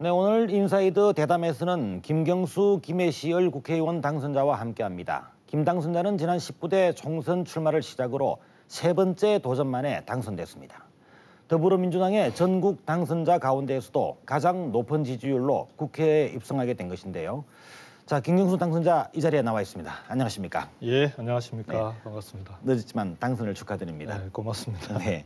네, 오늘 인사이드 대담에서는 김경수, 김해시을 국회의원 당선자와 함께합니다. 김 당선자는 지난 19대 총선 출마를 시작으로 세 번째 도전 만에 당선됐습니다. 더불어민주당의 전국 당선자 가운데에서도 가장 높은 지지율로 국회에 입성하게 된 것인데요. 자, 김경수 당선자 이 자리에 나와 있습니다. 안녕하십니까? 예, 안녕하십니까. 반갑습니다. 늦었지만 당선을 축하드립니다. 네, 고맙습니다. 네.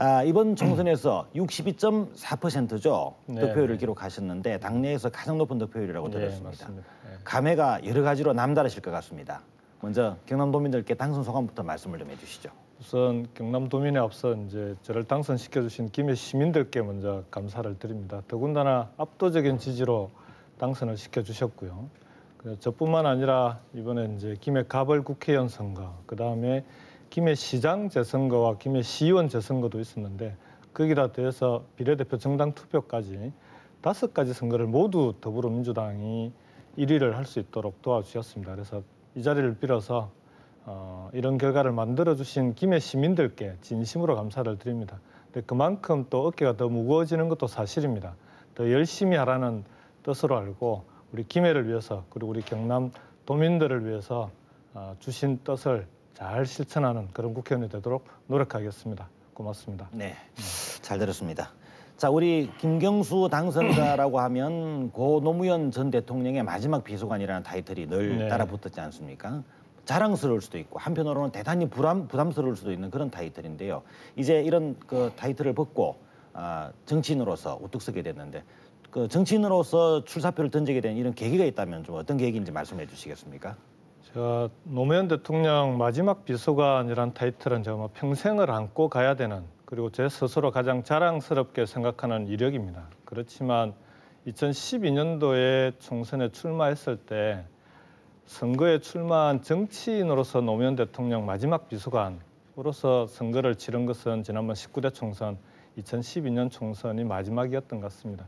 아, 이번 총선에서 62.4%죠. 네, 득표율을 네. 기록하셨는데 당내에서 가장 높은 득표율이라고 예, 들었습니다. 예. 감회가 여러 가지로 남다르실 것 같습니다. 먼저 경남도민들께 당선 소감부터 말씀을 좀 해주시죠. 우선 경남도민에 앞서 이제 저를 당선시켜 주신 김해 시민들께 먼저 감사를 드립니다. 더군다나 압도적인 지지로 당선을 시켜 주셨고요. 그 저뿐만 아니라 이번에 이제 김해 가벌 국회의원 선거, 그 다음에 김해 시장 재선거와 김해 시의원 재선거도 있었는데 거기다 더해서 비례대표 정당 투표까지 다섯 가지 선거를 모두 더불어민주당이 1위를 할 수 있도록 도와주셨습니다. 그래서 이 자리를 빌어서 어, 이런 결과를 만들어 주신 김해 시민들께 진심으로 감사를 드립니다. 근데 그만큼 또 어깨가 더 무거워지는 것도 사실입니다. 더 열심히 하라는 뜻으로 알고 우리 김해를 위해서 그리고 우리 경남 도민들을 위해서 어, 주신 뜻을 잘 실천하는 그런 국회의원이 되도록 노력하겠습니다. 고맙습니다. 네, 잘 들었습니다. 자, 우리 김경수 당선자라고 하면 고 노무현 전 대통령의 마지막 비서관이라는 타이틀이 늘 네. 따라붙었지 않습니까? 자랑스러울 수도 있고 한편으로는 대단히 부담 부담스러울 수도 있는 그런 타이틀인데요. 이제 이런 그 타이틀을 벗고 아, 정치인으로서 우뚝 서게 됐는데 그 정치인으로서 출사표를 던지게 된 이런 계기가 있다면 좀 어떤 계기인지 말씀해 주시겠습니까? 제가 노무현 대통령 마지막 비서관이란 타이틀은 제가 뭐 평생을 안고 가야 되는 그리고 제 스스로 가장 자랑스럽게 생각하는 이력입니다. 그렇지만 2012년도에 총선에 출마했을 때 선거에 출마한 정치인으로서 노무현 대통령 마지막 비서관으로서 선거를 치른 것은 지난번 19대 총선, 2012년 총선이 마지막이었던 것 같습니다.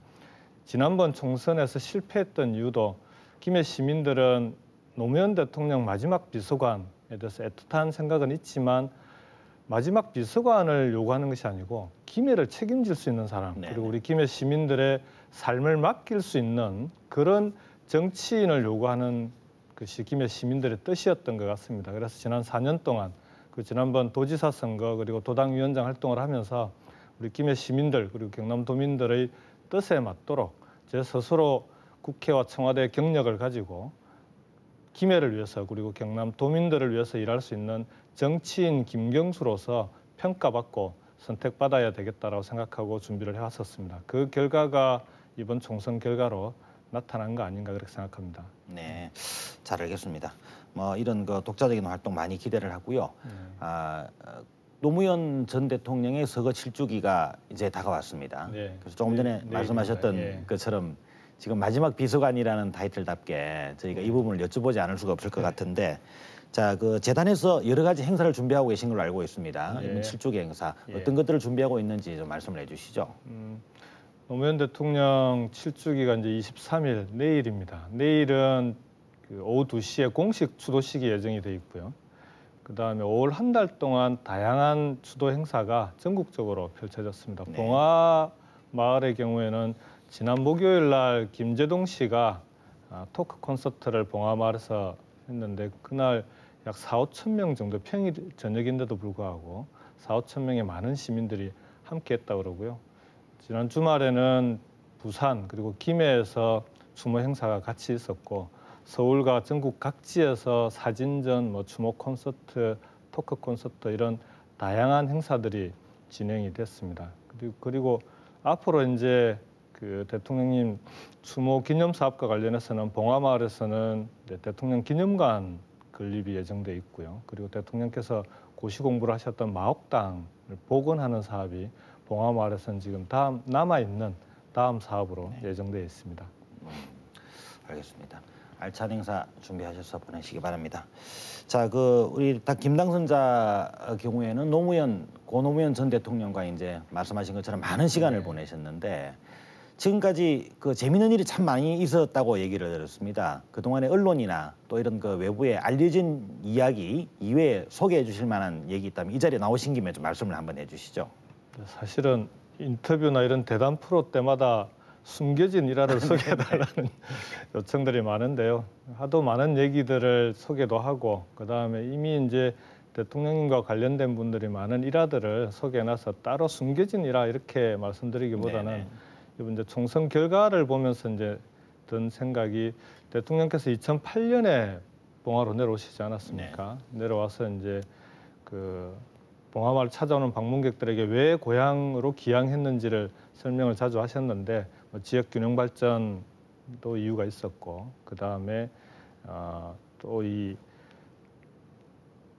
지난번 총선에서 실패했던 이유도 김해 시민들은 노무현 대통령 마지막 비서관에 대해서 애틋한 생각은 있지만 마지막 비서관을 요구하는 것이 아니고 김해를 책임질 수 있는 사람 네네. 그리고 우리 김해 시민들의 삶을 맡길 수 있는 그런 정치인을 요구하는 것이 김해 시민들의 뜻이었던 것 같습니다. 그래서 지난 4년 동안 그 지난번 도지사 선거 그리고 도당위원장 활동을 하면서 우리 김해 시민들 그리고 경남도민들의 뜻에 맞도록 제 스스로 국회와 청와대 경력을 가지고 김해를 위해서 그리고 경남 도민들을 위해서 일할 수 있는 정치인 김경수로서 평가받고 선택받아야 되겠다라고 생각하고 준비를 해왔었습니다. 그 결과가 이번 총선 결과로 나타난 거 아닌가 그렇게 생각합니다. 네, 잘 알겠습니다. 뭐 이런 그 독자적인 활동 많이 기대를 하고요. 아, 어, 노무현 전 대통령의 서거 7주기가 이제 다가왔습니다. 네. 그래서 조금 전에 네, 말씀하셨던 내일입니다. 예. 것처럼 지금 마지막 비서관이라는 타이틀답게 저희가 이 부분을 여쭤보지 않을 수가 없을 것 네. 같은데 자, 그 재단에서 여러 가지 행사를 준비하고 계신 걸로 알고 있습니다. 예. 이번 7주기 행사 예. 어떤 것들을 준비하고 있는지 좀 말씀을 해주시죠. 음, 노무현 대통령 7주기가 이제 23일 내일입니다. 내일은 그 오후 2시에 공식 추도식이 예정이 돼 있고요. 그 다음에 5월 한달 동안 다양한 추도 행사가 전국적으로 펼쳐졌습니다. 네. 봉화 마을의 경우에는 지난 목요일 날 김재동 씨가 아, 토크 콘서트를 봉화 마을에서 했는데 그날 약 4, 5천 명 정도 평일 저녁인데도 불구하고 4, 5천 명의 많은 시민들이 함께 했다 그러고요. 지난 주말에는 부산 그리고 김해에서 추모 행사가 같이 있었고 서울과 전국 각지에서 사진전, 뭐 추모 콘서트, 토크 콘서트 이런 다양한 행사들이 진행이 됐습니다. 그리고, 그리고 앞으로 이제 그 대통령님 추모 기념 사업과 관련해서는 봉화마을에서는 대통령 기념관 건립이 예정돼 있고요. 그리고 대통령께서 고시 공부를 하셨던 마옥당을 복원하는 사업이 봉화마을에서는 지금 다음 남아 있는 다음 사업으로 예정돼 있습니다. 알겠습니다. 알찬 행사 준비하셔서 보내시기 바랍니다. 자, 그 우리 딱 김당선자 경우에는 노무현 고 노무현 전 대통령과 이제 말씀하신 것처럼 많은 시간을 네. 보내셨는데 지금까지 그 재미있는 일이 참 많이 있었다고 얘기를 들었습니다. 그 동안에 언론이나 또 이런 그 외부에 알려진 이야기 이외에 소개해 주실 만한 얘기 있다면 이 자리에 나오신 김에 좀 말씀을 한번 해 주시죠. 사실은 인터뷰나 이런 대담 프로 때마다 숨겨진 일화를 소개해달라는 요청들이 많은데요. 하도 많은 얘기들을 소개도 하고 그 다음에 이미 이제 대통령님과 관련된 분들이 많은 일화들을 소개해놔서 따로 숨겨진 일화 이렇게 말씀드리기보다는 네네. 이번 이제 총선 결과를 보면서 이제 든 생각이 대통령께서 2008년에 봉화로 내려오시지 않았습니까? 내려와서 이제 그 봉화마을 찾아오는 방문객들에게 왜 고향으로 기양했는지를 설명을 자주 하셨는데 뭐 지역 균형 발전도 이유가 있었고 그 다음에 어, 또이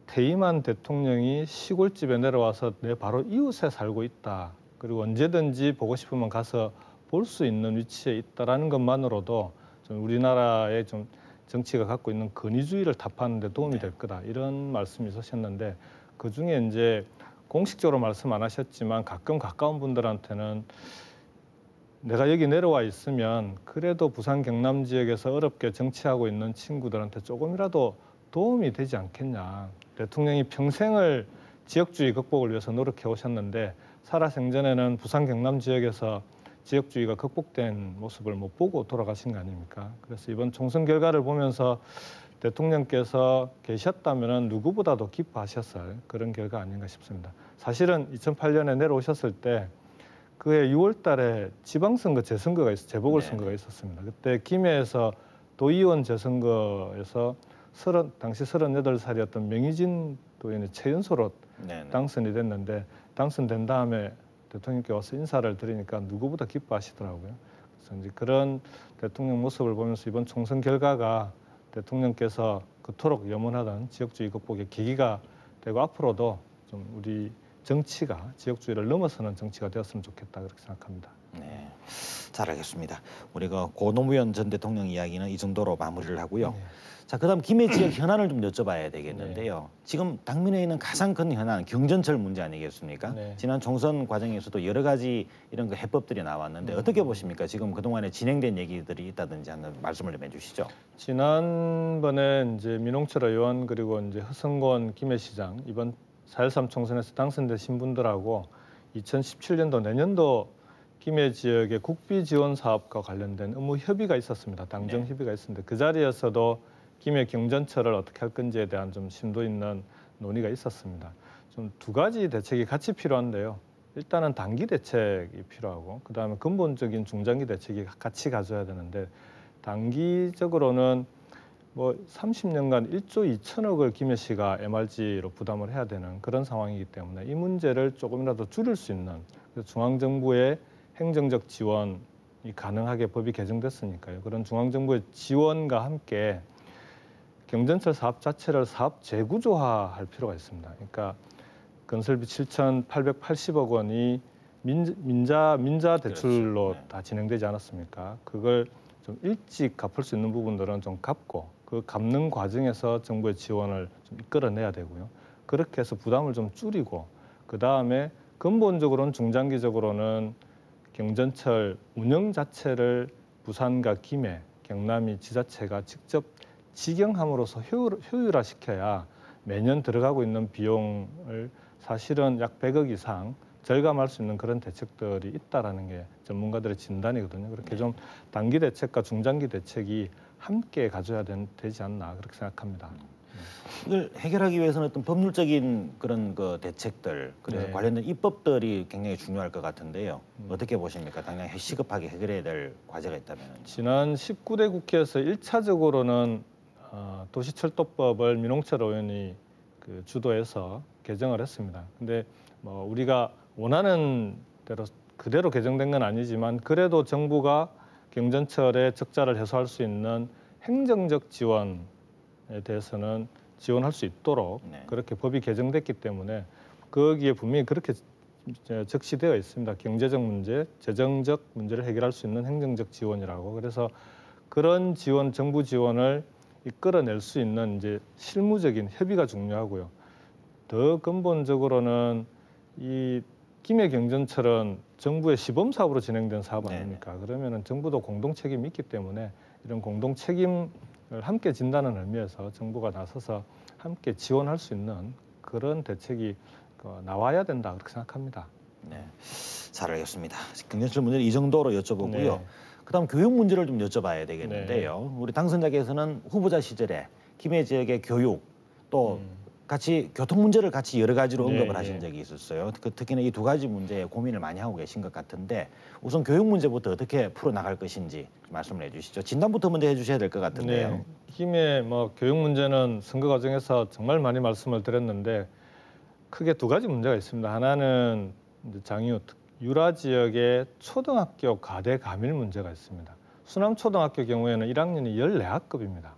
퇴임한 대통령이 시골집에 내려와서 내 바로 이웃에 살고 있다. 그리고 언제든지 보고 싶으면 가서 볼 수 있는 위치에 있다라는 것만으로도 좀 우리나라의 좀 정치가 갖고 있는 근위주의를 타파하는 데 도움이 될 거다. 이런 말씀이 있으셨는데 그 중에 이제 공식적으로 말씀 안 하셨지만 가끔 가까운 분들한테는 내가 여기 내려와 있으면 그래도 부산 경남 지역에서 어렵게 정치하고 있는 친구들한테 조금이라도 도움이 되지 않겠냐. 대통령이 평생을 지역주의 극복을 위해서 노력해 오셨는데 살아생전에는 부산 경남 지역에서 지역주의가 극복된 모습을 못 보고 돌아가신 거 아닙니까? 그래서 이번 총선 결과를 보면서 대통령께서 계셨다면 누구보다도 기뻐하셨을 그런 결과 아닌가 싶습니다. 사실은 2008년에 내려오셨을 때 그해 6월 달에 지방선거 재선거가 있어 재보궐선거가 있었습니다. 그때 김해에서 도의원 재선거에서 서른 당시 38살이었던 명희진 도의원이 최연소로 네네. 당선이 됐는데 당선된 다음에 대통령께 와서 인사를 드리니까 누구보다 기뻐하시더라고요. 그래서 이제 그런 대통령 모습을 보면서 이번 총선 결과가 대통령께서 그토록 염원하던 지역주의 극복의 계기가 되고 앞으로도 좀 우리 정치가 지역주의를 넘어서는 정치가 되었으면 좋겠다 그렇게 생각합니다. 네. 잘 알겠습니다. 우리가 고 노무현 전 대통령 이야기는 이 정도로 마무리를 하고요. 네. 자, 그다음 김해 지역 현안을 좀 여쭤봐야 되겠는데요. 지금 당면에 있는 가장 큰 현안 경전철 문제 아니겠습니까? 네. 지난 총선 과정에서도 여러 가지 이런 그 해법들이 나왔는데 음. 어떻게 보십니까? 지금 그동안에 진행된 얘기들이 있다든지 하는 말씀을 좀 해주시죠. 지난번에 이제 민홍철 의원 그리고 이제 허성권 김해시장 이번 4.13 총선에서 당선되신 분들하고 2017년도 내년도 김해 지역의 국비 지원 사업과 관련된 업무 협의가 있었습니다. 당정 네. 협의가 있었는데 그 자리에서도 김해 경전철을 어떻게 할 건지에 대한 좀 심도 있는 논의가 있었습니다. 좀 두 가지 대책이 같이 필요한데요. 일단은 단기 대책이 필요하고 그다음에 근본적인 중장기 대책이 같이 가져야 되는데 단기적으로는 뭐 30년간 1조 2천억을 김해시가 MRG로 부담을 해야 되는 그런 상황이기 때문에 이 문제를 조금이라도 줄일 수 있는 중앙정부의 행정적 지원이 가능하게 법이 개정됐으니까요. 그런 중앙정부의 지원과 함께 경전철 사업 자체를 사업 재구조화할 필요가 있습니다. 그러니까 건설비 7,880억 원이 민, 민자 민자 대출로 그렇죠. 네. 다 진행되지 않았습니까? 그걸 좀 일찍 갚을 수 있는 부분들은 좀 갚고 그 갚는 과정에서 정부의 지원을 좀 이끌어내야 되고요. 그렇게 해서 부담을 좀 줄이고 그 다음에 근본적으로는 중장기적으로는 경전철 운영 자체를 부산과 김해, 경남이 지자체가 직접 직영함으로써 효율, 효율화시켜야 매년 들어가고 있는 비용을 사실은 약 100억 이상 절감할 수 있는 그런 대책들이 있다라는 게 전문가들의 진단이거든요. 그렇게 네. 좀 단기 대책과 중장기 대책이 함께 가져야 된, 되지 않나 그렇게 생각합니다. 이걸 해결하기 위해서는 어떤 법률적인 그런 그 대책들 그래서 네. 관련된 입법들이 굉장히 중요할 것 같은데요. 음. 어떻게 보십니까? 당장 시급하게 해결해야 될 과제가 있다면. 지난 19대 국회에서 1차적으로는 어, 도시철도법을 민홍철 의원이 그 주도해서 개정을 했습니다. 근데 뭐 우리가 원하는 대로 그대로 개정된 건 아니지만 그래도 정부가 경전철의 적자를 해소할 수 있는 행정적 지원에 대해서는 지원할 수 있도록 네. 그렇게 법이 개정됐기 때문에 거기에 분명히 그렇게 적시되어 있습니다. 경제적 문제, 재정적 문제를 해결할 수 있는 행정적 지원이라고. 그래서 그런 지원, 정부 지원을 이끌어낼 수 있는 이제 실무적인 협의가 중요하고요. 더 근본적으로는 이 김해 경전철은 정부의 시범 사업으로 진행된 사업. 아닙니까? 그러면은 정부도 공동 책임이 있기 때문에 이런 공동 책임을 함께 진다는 의미에서 정부가 나서서 함께 지원할 수 있는 그런 대책이 그 나와야 된다 그렇게 생각합니다. 네. 잘 알겠습니다. 경제실 문제를 이 정도로 여쭤보고요. 네. 그다음 교육 문제를 좀 여쭤봐야 되겠는데요. 우리 당선자께서는 후보자 시절에 김해 지역의 교육 또 같이 교통 문제를 같이 여러 가지로 네, 언급을 네. 하신 적이 있었어요. 그 특히나 이 두 가지 문제에 고민을 많이 하고 계신 것 같은데 우선 교육 문제부터 어떻게 풀어 나갈 것인지 좀 말씀을 해주시죠. 진단부터 먼저 해주셔야 될 것 같은데요. 네. 김해 뭐 교육 문제는 선거 과정에서 정말 많이 말씀을 드렸는데 크게 두 가지 문제가 있습니다. 하나는 장유 특- 유라 지역의 초등학교 과대 감일 문제가 있습니다. 수남 초등학교 경우에는 1학년이 14학급입니다.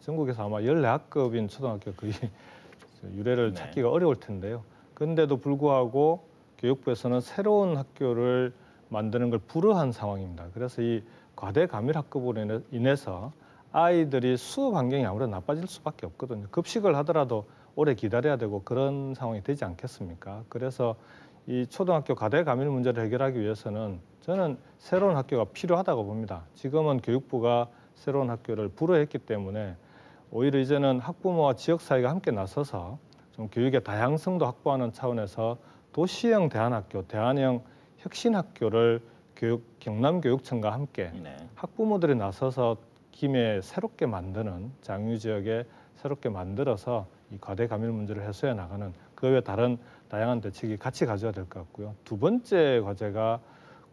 전국에서 아마 14학급인 초등학교 거의 유래를 네. 찾기가 어려울 텐데요. 그런데도 불구하고 교육부에서는 새로운 학교를 만드는 걸 불허한 상황입니다. 그래서 이 과대 감일 학급으로 인해- 인해서 아이들이 수업 환경이 아무래도 나빠질 수밖에 없거든요. 급식을 하더라도 오래 기다려야 되고 그런 상황이 되지 않겠습니까? 그래서 이 초등학교 과대 감일 문제를 해결하기 위해서는 저는 새로운 학교가 필요하다고 봅니다. 지금은 교육부가 새로운 학교를 불허했기 때문에 오히려 이제는 학부모와 지역 사회가 함께 나서서 좀 교육의 다양성도 확보하는 차원에서 도시형 대안학교, 대안형 혁신학교를 교육 경남교육청과 함께 네. 학부모들이 나서서 김해 새롭게 만드는 장유 지역에 새롭게 만들어서 이 과대 감일 문제를 해소해 나가는 그 외 다른 다양한 대책이 같이 가져야 될 것 같고요. 두 번째 과제가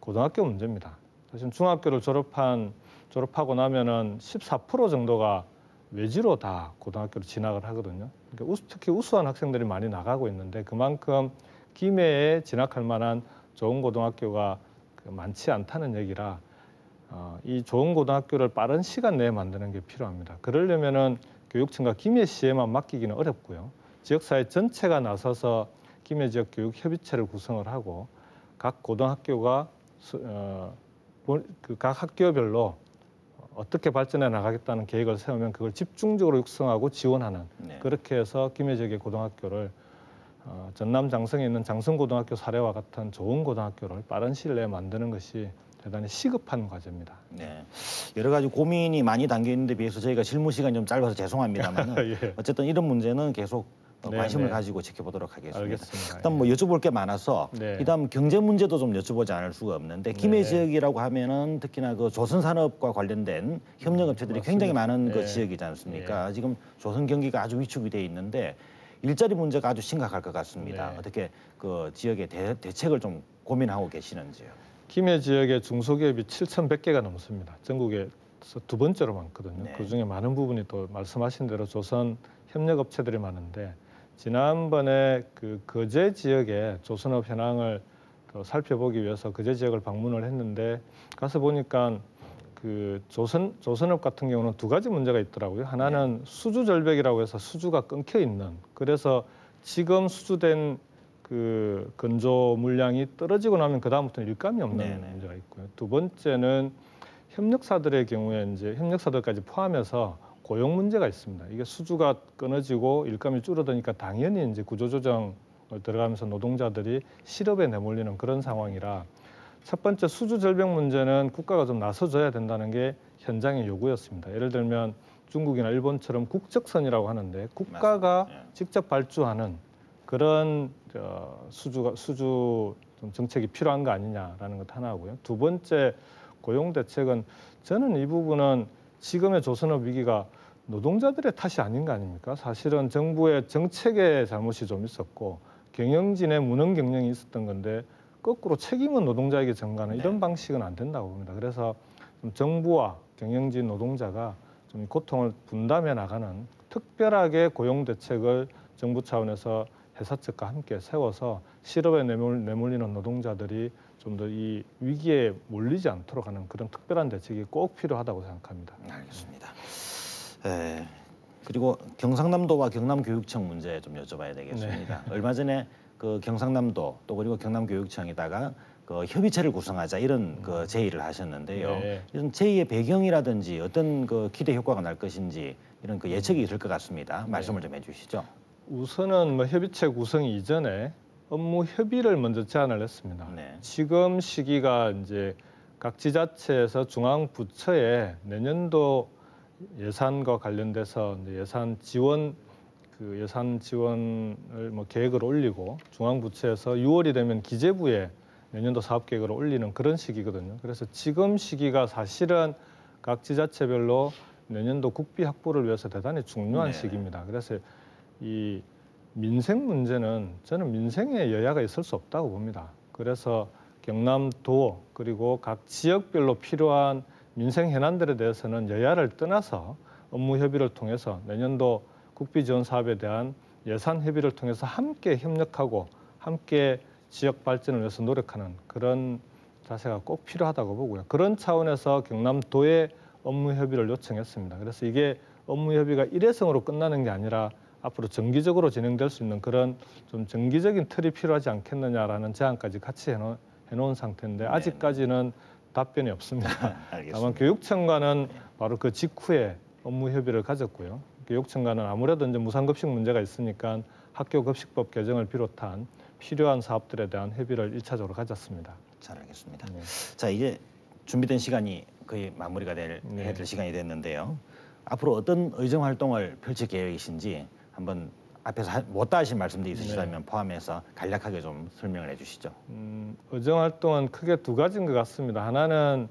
고등학교 문제입니다. 사실 중학교를 졸업한 졸업하고 나면은 14% 정도가 외지로 다 고등학교로 진학을 하거든요. 그러니까 특히 우수한 학생들이 많이 나가고 있는데 그만큼 김해에 진학할 만한 좋은 고등학교가 그 많지 않다는 얘기라 어, 이 좋은 고등학교를 빠른 시간 내에 만드는 게 필요합니다. 그러려면은 교육청과 김해시에만 맡기기는 어렵고요. 지역사회 전체가 나서서 김해 지역 교육 협의체를 구성을 하고 각 고등학교가 수- 어, 그 각 학교별로 어떻게 발전해 나가겠다는 계획을 세우면 그걸 집중적으로 육성하고 지원하는 네. 그렇게 해서 김해 지역의 고등학교를 어, 전남 장성에 있는 장성고등학교 사례와 같은 좋은 고등학교를 빠른 시일 내에 만드는 것이 대단히 시급한 과제입니다. 네. 여러 가지 고민이 많이 담겨 있는데 비해서 저희가 실무 시간이 좀 짧아서 죄송합니다만 예, 어쨌든 이런 문제는 계속 어, 네, 관심을 네. 가지고 지켜보도록 하겠습니다. 알겠습니다. 일단 뭐 여쭤볼 게 많아서 네. 그다음 경제 문제도 좀 여쭤보지 않을 수가 없는데 김해 네. 지역이라고 하면은 특히나 그 조선 산업과 관련된 협력업체들이. 굉장히 많은 그 네. 지역이지 않습니까? 지금 조선 경기가 아주 위축이 돼 있는데 일자리 문제가 아주 심각할 것 같습니다. 네. 어떻게 그 지역의 대, 대책을 좀 고민하고 계시는지요? 김해 지역의 중소기업이 7,100개가 넘습니다. 전국에서 두 번째로 많거든요. 네. 그 중에 많은 부분이 또 말씀하신 대로 조선 협력업체들이 많은데 지난번에 그 거제 지역의 조선업 현황을 또 살펴보기 위해서 거제 지역을 방문을 했는데 가서 보니까 그 조선 조선업 같은 경우는 두 가지 문제가 있더라고요. 하나는 수주 절벽이라고 해서 수주가 끊겨 있는 그래서 지금 수주된 그 건조 물량이 떨어지고 나면 그 다음부터는 일감이 없는 네네. 문제가 있고요. 두 번째는 협력사들의 경우에 이제 협력사들까지 포함해서 고용 문제가 있습니다. 이게 수주가 끊어지고 일감이 줄어드니까 당연히 이제 구조조정 들어가면서 노동자들이 실업에 내몰리는 그런 상황이라 첫 번째 수주 절벽 문제는 국가가 좀 나서줘야 된다는 게 현장의 요구였습니다. 예를 들면 중국이나 일본처럼 국적선이라고 하는데 국가가. 예. 직접 발주하는 그런 어, 수주가 수주 좀 정책이 필요한 거 아니냐라는 것 하나고요. 두 번째 고용 대책은 저는 이 부분은 지금의 조선업 위기가 노동자들의 탓이 아닌 거 아닙니까? 사실은 정부의 정책의 잘못이 좀 있었고 경영진의 무능 경영이 있었던 건데 거꾸로 책임은 노동자에게 전가하는 네. 이런 방식은 안 된다고 봅니다. 그래서 좀 정부와 경영진 노동자가 좀이 고통을 분담해 나가는 특별하게 고용 대책을 정부 차원에서 회사 측과 함께 세워서 실업에 내몰, 내몰리는 노동자들이 좀 더 이 위기에 몰리지 않도록 하는 그런 특별한 대책이 꼭 필요하다고 생각합니다. 알겠습니다. 에, 그리고 경상남도와 경남교육청 문제 좀 여쭤봐야 되겠습니다. 네. 얼마 전에 그 경상남도 또 그리고 경남교육청에다가 그 협의체를 구성하자 이런 그 제의를 하셨는데요. 네. 이런 제의의 배경이라든지 어떤 그 기대 효과가 날 것인지 이런 그 예측이 있을 것 같습니다. 말씀을 좀 해주시죠. 우선은 뭐 협의체 구성 이전에 업무 협의를 먼저 제안을 했습니다. 네. 지금 시기가 이제 각 지자체에서 중앙 부처에 내년도 예산과 관련돼서 예산 지원 그 예산 지원을 뭐 계획을 올리고 중앙 부처에서 6월이 되면 기재부에 내년도 사업 계획을 올리는 그런 시기거든요. 그래서 지금 시기가 사실은 각 지자체별로 내년도 국비 확보를 위해서 대단히 중요한 네. 시기입니다. 그래서 이 민생 문제는 저는 민생에 여야가 있을 수 없다고 봅니다. 그래서 경남도 그리고 각 지역별로 필요한 민생 현안들에 대해서는 여야를 떠나서 업무 협의를 통해서 내년도 국비 지원 사업에 대한 예산 협의를 통해서 함께 협력하고 함께 지역 발전을 위해서 노력하는 그런 자세가 꼭 필요하다고 보고요. 그런 차원에서 경남도에 업무 협의를 요청했습니다. 그래서 이게 업무 협의가 일회성으로 끝나는 게 아니라 앞으로 정기적으로 진행될 수 있는 그런 좀 정기적인 틀이 필요하지 않겠느냐라는 제안까지 같이 해놓은, 해놓은 상태인데 네. 아직까지는 답변이 없습니다. 다만. 교육청과는 바로 그 직후에 업무 협의를 가졌고요. 교육청과는 아무래도 이제 무상급식 문제가 있으니까 학교 급식법 개정을 비롯한 필요한 사업들에 대한 협의를 일차적으로 가졌습니다. 잘 알겠습니다. 네. 자 이제 준비된 시간이 거의 마무리가 될 네. 해야 될 시간이 됐는데요. 앞으로 어떤 의정 활동을 펼칠 계획이신지 한번 앞에서 하- 못다 하신 말씀도 있으시다면 포함해서 간략하게 좀 설명을 해주시죠. 음, 의정 활동은 크게 두 가지인 것 같습니다. 하나는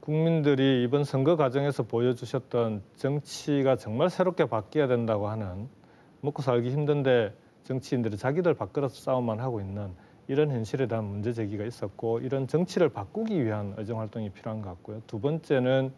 국민들이 이번 선거 과정에서 보여주셨던 정치가 정말 새롭게 바뀌어야 된다고 하는 먹고 살기 힘든데 정치인들이 자기들 밥그릇 싸움만 하고 있는 이런 현실에 대한 문제 제기가 있었고 이런 정치를 바꾸기 위한 의정 활동이 필요한 것 같고요. 두 번째는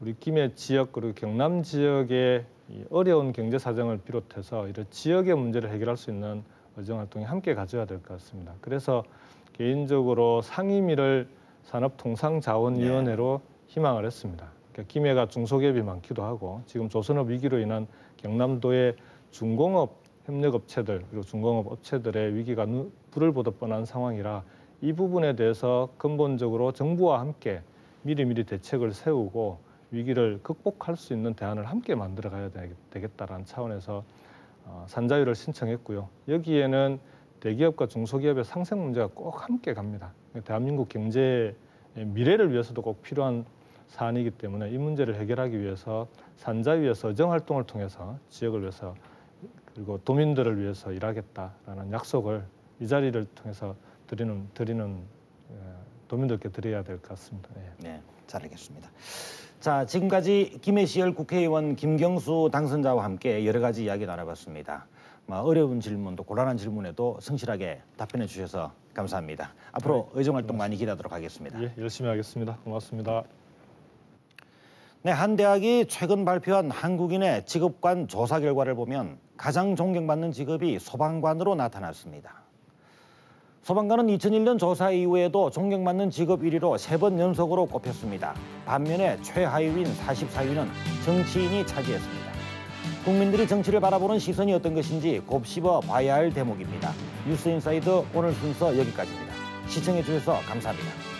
우리 김해 지역 그리고 경남 지역의 이 어려운 경제 사정을 비롯해서 이런 지역의 문제를 해결할 수 있는 의정 활동이 함께 가져야 될 것 같습니다. 그래서 개인적으로 상임위를 산업통상자원위원회로 희망을 했습니다. 그러니까 김해가 중소기업이 많기도 하고 지금 조선업 위기로 인한 경남도의 중공업 협력업체들 그리고 중공업 업체들의 위기가 눈- 불을 보듯 뻔한 상황이라 이 부분에 대해서 근본적으로 정부와 함께 미리미리 대책을 세우고 위기를 극복할 수 있는 대안을 함께 만들어 가야 되겠다라는 차원에서 어, 산자유를 신청했고요. 여기에는 대기업과 중소기업의 상생 문제가 꼭 함께 갑니다. 대한민국 경제의 미래를 위해서도 꼭 필요한 사안이기 때문에 이 문제를 해결하기 위해서 산자위에서 의정 활동을 통해서 지역을 위해서 그리고 도민들을 위해서 일하겠다라는 약속을 이 자리를 통해서 드리는 드리는 에, 도민들께 드려야 될 것 같습니다. 예. 네, 잘 알겠습니다. 자, 지금까지 김해시열 국회의원 김경수 당선자와 함께 여러 가지 이야기 나눠봤습니다. 뭐 어려운 질문도 곤란한 질문에도 성실하게 답변해 주셔서 감사합니다. 앞으로 의정 활동 많이 기대하도록 하겠습니다. 예, 열심히 하겠습니다. 고맙습니다. 네, 한 대학이 최근 발표한 한국인의 직업관 조사 결과를 보면 가장 존경받는 직업이 소방관으로 나타났습니다. 소방관은 2001년 조사 이후에도 존경받는 직업 1위로 세 번 연속으로 꼽혔습니다. 반면에 최하위인 44위는 정치인이 차지했습니다. 국민들이 정치를 바라보는 시선이 어떤 것인지 곱씹어 봐야 할 대목입니다. 뉴스 인사이드 오늘 순서 여기까지입니다. 시청해 주셔서 감사합니다.